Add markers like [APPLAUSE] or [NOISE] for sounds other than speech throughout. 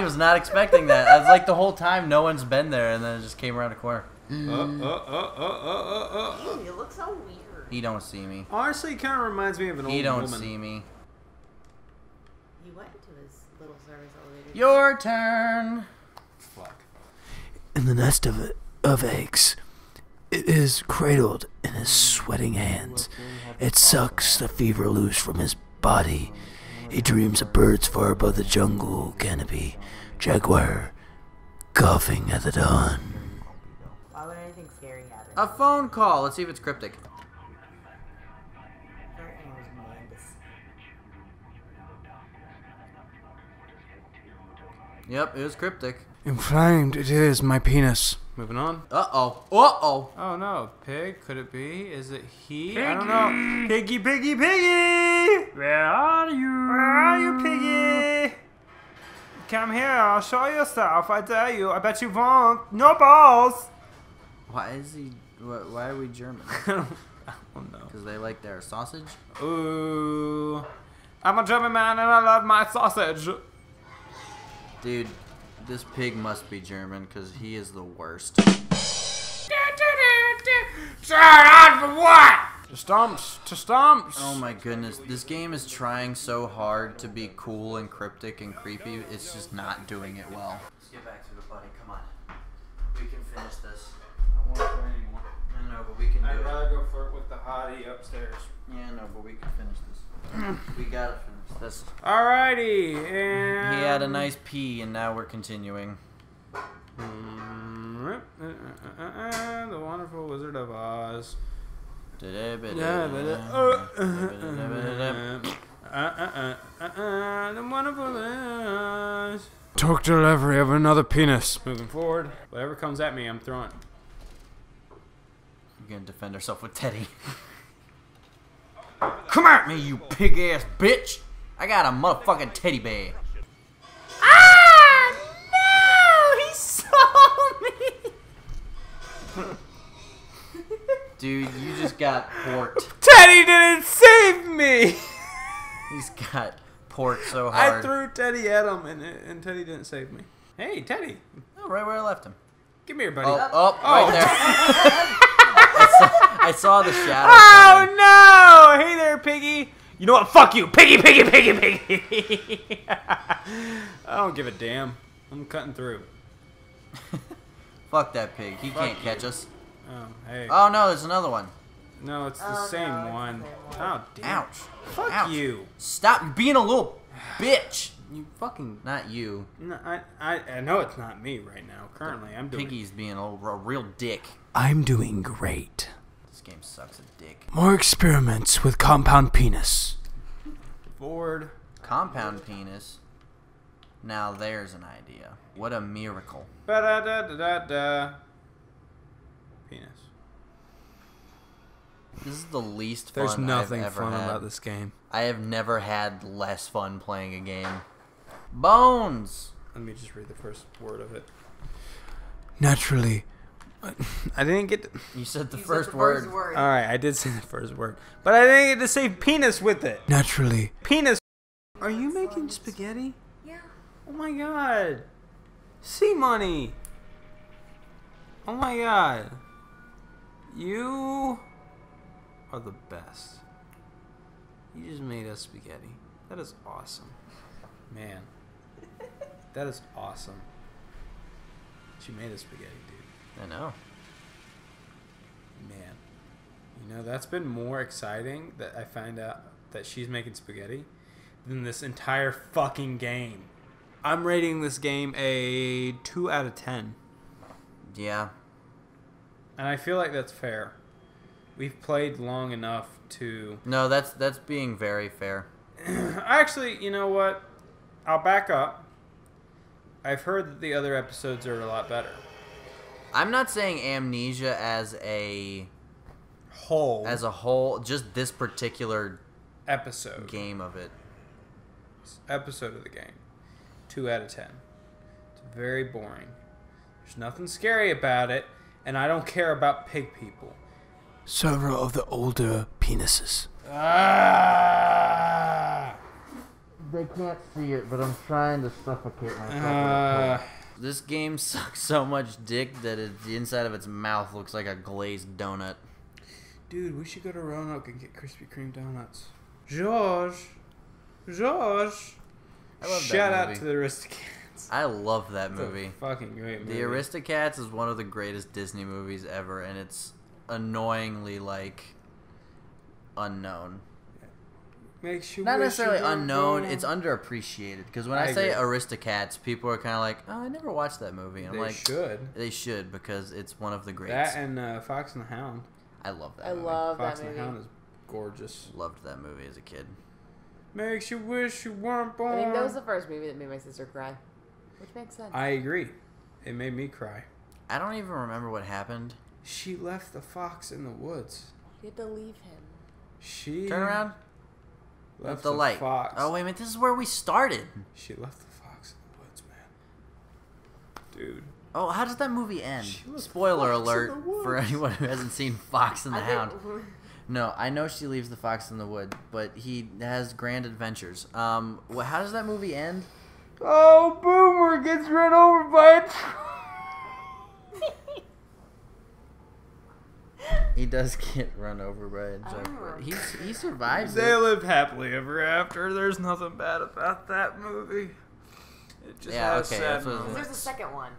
I was not expecting that. I was like the whole time no one's been there, and then it just came around the corner. Uh, uh, uh. Ew, you look so weird. He don't see me. Honestly, it kind of reminds me of an He old woman. He don't see me. He went into his little service elevator. Your turn. Fuck. In the nest of, of eggs, it is cradled in his sweating hands. It sucks the fever loose from his body. He dreams of birds far above the jungle canopy. Jaguar coughing at the dawn. Why would anything scary happen? A phone call. Let's see if it's cryptic. Her name was Mandus. Yep, it was cryptic. Inflamed it is, my penis. Moving on. Uh oh. Uh oh. Oh no, pig? Could it be? Is it he? I don't know. Piggy, piggy, piggy! Where are you? Where are you, piggy? Come here, I'll show yourself. I dare you. I bet you won't. No balls! Why is he? Why, why are we German? [LAUGHS] oh no. Because they like their sausage. Ooh. I'm a German man and I love my sausage. Dude, this pig must be German because he is the worst. Turn on for what? To stumps, to stumps. Oh my goodness, this game is trying so hard to be cool and cryptic and creepy. It's just not doing it well. Let's get back to the buddy. Come on, we can finish this. I won't play anymore. I know, but we can do I'd rather go flirt with the hottie upstairs. Yeah, no, but we can finish this. [CLEARS THROAT] we gotta finish this. Alrighty, and He had a nice pee, and now we're continuing. Mm, uh, uh, uh, uh, the Wonderful Wizard of Oz. Yeah, Yeah, but, uh, uh, uh, uh, uh, uh, uh, the Wonderful Oz. Talk delivery of another penis. Moving forward, whatever comes at me, I'm throwing. We're gonna defend ourselves with Teddy. [LAUGHS] Come at me, you pig ass bitch! I got a motherfucking teddy bear. Ah! No! He saw me! [LAUGHS] Dude, you just got porked. Teddy didn't save me. He's got porked so high [LAUGHS] I threw Teddy at him, and, and Teddy didn't save me. Hey, Teddy, Oh, right where I left him. give me your buddy. Oh, oh, Oh. right oh. there. [LAUGHS] I, saw, I saw the shadow. Oh coming. no! Hey there, Piggy. You know what? Fuck you, Piggy, Piggy, Piggy, Piggy. [LAUGHS] I don't give a damn. I'm cutting through. Fuck that pig. He can't you. catch us. Oh, hey. Oh no, there's another one. No, it's the Oh, same no, it's the one. same one. Oh, damn. Ouch. Fuck Ouch. you. Stop being a little bitch. You fucking. Not you. No, I, I, I know it's not me right now. Currently, I'm doing. Piggy's being a, a real dick. I'm doing great. This game sucks a dick. More experiments with compound penis. Forward. Compound penis. Now there's an idea. What a miracle. Ba da da da da da. Penis. This is the least fun There's nothing I've ever fun had. about this game. I have never had less fun playing a game. Bones. Let me just read the first word of it. Naturally, [LAUGHS] I didn't get. To, You said the You said first the word. First word. all right, I did say the first word, but I didn't get to say penis with it. naturally, Penis. Are you making spaghetti? yeah. Oh my god. C Money. Oh my god. You are the best. You just made us spaghetti. That is awesome. Man. That is awesome. She made us spaghetti, dude. I know. Man. You know, that's been more exciting that I find out that she's making spaghetti than this entire fucking game. I'm rating this game a 2 out of 10. Yeah. And I feel like that's fair. We've played long enough to. No, that's that's being very fair. [CLEARS THROAT] Actually, you know what? I'll back up. I've heard that the other episodes are a lot better. I'm not saying amnesia as a Whole as a whole, just this particular episode. game of it. episode of the game. Two out of ten. It's very boring. There's nothing scary about it, and I don't care about pig people. Several of the older penises. Ah! They can't see it, but I'm trying to suffocate myself. Uh, this game [LAUGHS] sucks so much dick that it, the inside of its mouth looks like a glazed donut. dude, we should go to Roanoke and get Krispy Kreme donuts. George, George. Shout out to the Aristocats. I love that It's a movie. fucking great movie. The Aristocats is one of the greatest Disney movies ever, and it's annoyingly like unknown. Makes you Not necessarily you unknown. born. It's underappreciated because when I, I say agree. Aristocats, people are kind of like, "Oh, I never watched that movie." And I'm They like, should. They should because it's one of the greats. That and uh, Fox and the Hound. I love that. I movie. love Fox that and movie. the Hound is gorgeous. Loved that movie as a kid. Makes you wish you weren't born. I think that was the first movie that made my sister cry, which makes sense. I agree. It made me cry. I don't even remember what happened. She left the fox in the woods. you had to leave him. She Turn around. left Left the light. fox. Oh wait a minute. This is where we started. She left the fox in the woods, man. Dude. Oh, how does that movie end? Spoiler alert for anyone who hasn't seen Fox and the I think- Hound. No, I know she leaves the fox in the wood, but he has grand adventures. Um, wh- how does that movie end? Oh, Boomer gets run over by a He does get run over by a truck. remember. but He he [LAUGHS] survives They it. lived happily ever after. There's nothing bad about that movie. It just Yeah, has okay, sad that's what it moments. There's a second one.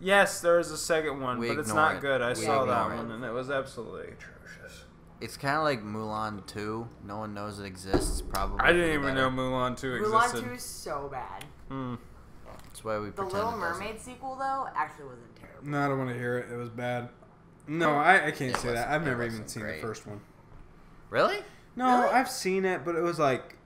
Yes, there is a second one, We but it's not it. good. I We saw that ignore it. one, and it was absolutely atrocious. It's kind of like Mulan 2. No one knows it exists. Probably. I didn't even better. know Mulan 2 existed. Mulan 2 is so bad. Hmm. That's why we The pretend Little it doesn't. Mermaid sequel, though, actually wasn't terrible. No, I don't want to hear it. It was bad. No, I, I can't It say that. I've never even seen great. the first one. Really? No, Really? I've seen it, but it was like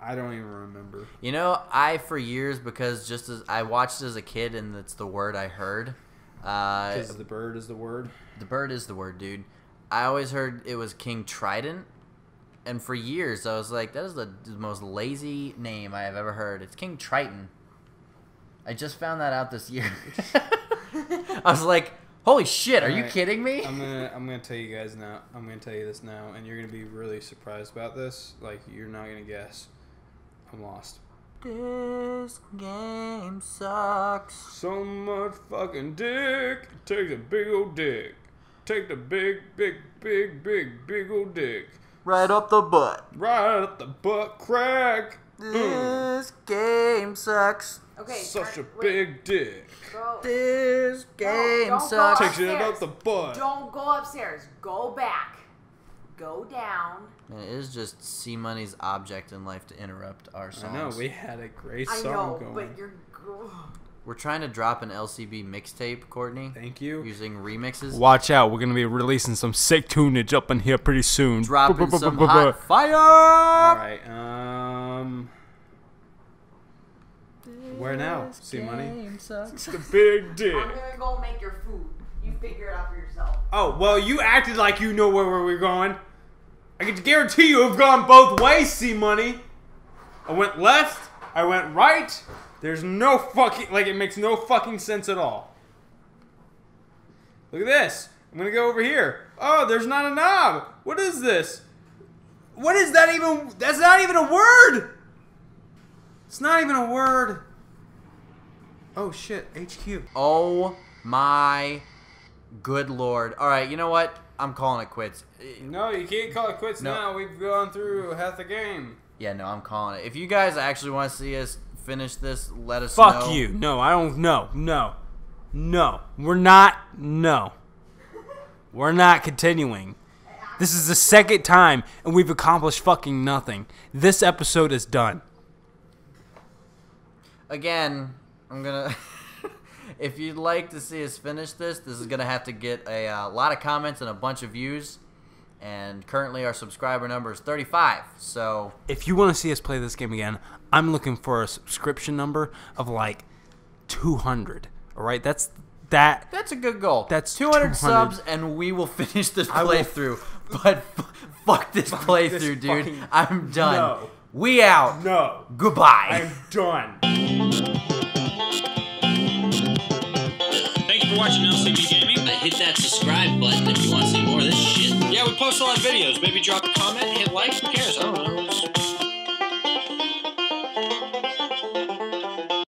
I don't even remember. You know, I for years because just as I watched as a kid and it's the word I heard. Uh, Because the bird is the word. the bird is the word, dude. I always heard it was King Trident, and for years I was like, that is the, the most lazy name I have ever heard. It's King Triton. I just found that out this year. [LAUGHS] I was like, holy shit, are you Alright, kidding me? I'm gonna I'm gonna tell you guys now. I'm gonna tell you this now, and you're gonna be really surprised about this. Like you're not gonna guess. I'm lost. This game sucks. So much fucking dick. Take the big old dick. Take the big, big, big, big, big old dick. Right up the butt. Right at the butt crack. Mm. This game sucks. Okay. Such a wait, big dick. Go. This game don't sucks. up. Takes it up the butt. Don't go upstairs. Go back. Go down. It is just C Money's object in life to interrupt our songs. I songs. know we had a great song I know, going. but you're. We're trying to drop an LCB mixtape, Courtney, Thank you. using remixes. Watch out, we're gonna be releasing some sick tunage up in here pretty soon. Dropping some hot fire. right. Um. Um, where now? This C Money. game sucks. The big [LAUGHS] dick. I'm gonna go make your food. You figure it out for yourself. Oh well, you acted like you know where, where we're going. I can guarantee you have gone both ways. C Money. I went left. I went right. There's no fucking like it makes no fucking sense at all. Look at this. I'm gonna go over here. Oh, there's not a knob. What is this? What is that even? That's not even a word. It's not even a word. Oh shit, HQ. Oh my good lord. All right, you know what? I'm calling it quits. No, you can't call it quits No. now. We've gone through half the game. Yeah, no, I'm calling it. If you guys actually want to see us finish this, let us know. Fuck you. No, I don't. No, no, no. We're not. No. We're not continuing. This is the second time, and we've accomplished fucking nothing. This episode is done. Again, I'm gonna. [LAUGHS] if you'd like to see us finish this, this is gonna have to get a uh, lot of comments and a bunch of views. And currently, our subscriber number is 35. So If you want to see us play this game again, I'm looking for a subscription number of like 200. All right, that's that. that's a good goal. That's 200, 200. subs, and we will [LAUGHS] finish this playthrough. But f- fuck this playthrough, dude. fucking- I'm done. No. We out. No, Goodbye. I'm done. Watching LCB Gaming. hit that subscribe button if you want to see more of this shit. Yeah, we post a lot of videos. Maybe drop a comment, hit like. Who cares? I don't know.